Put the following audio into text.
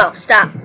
Stop.